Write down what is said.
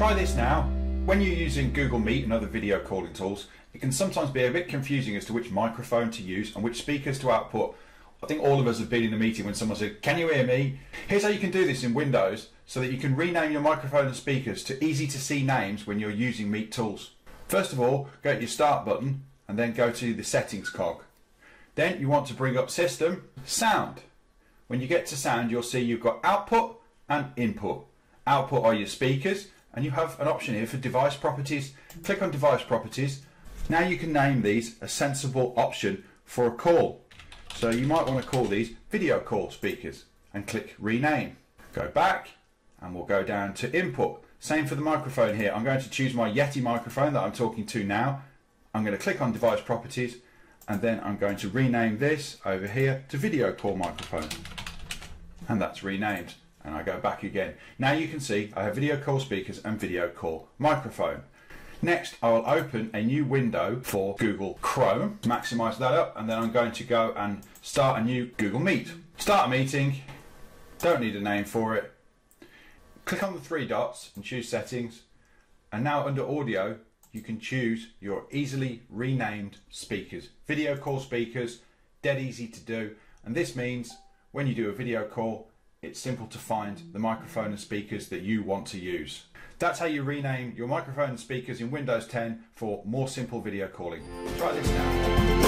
Try this now. When you're using Google Meet and other video calling tools, it can sometimes be a bit confusing as to which microphone to use and which speakers to output. I think all of us have been in a meeting when someone said, Can you hear me? Here's how you can do this in Windows so that you can rename your microphone and speakers to easy to see names when you're using Meet tools. First of all, go to your Start button and then go to the Settings cog. Then you want to bring up System, Sound. When you get to Sound, you'll see you've got Output and Input. Output are your speakers, and you have an option here for Device Properties. Click on Device Properties. Now you can name these a sensible option for a call. So you might want to call these Video Call Speakers and click Rename. Go back and we'll go down to Input. Same for the microphone here. I'm going to choose my Yeti microphone that I'm talking to now. I'm going to click on Device Properties and then I'm going to rename this over here to Video Call Microphone. And that's renamed. And I go back again. Now you can see I have video call speakers and video call microphone. Next, I will open a new window for Google Chrome, maximize that up, and then I'm going to go and start a new Google Meet. Start a meeting, don't need a name for it. Click on the three dots and choose settings. And now under audio, you can choose your easily renamed speakers. Video call speakers, dead easy to do. And this means when you do a video call, it's simple to find the microphone and speakers that you want to use. That's how you rename your microphone and speakers in Windows 10 for more simple video calling. Try this now.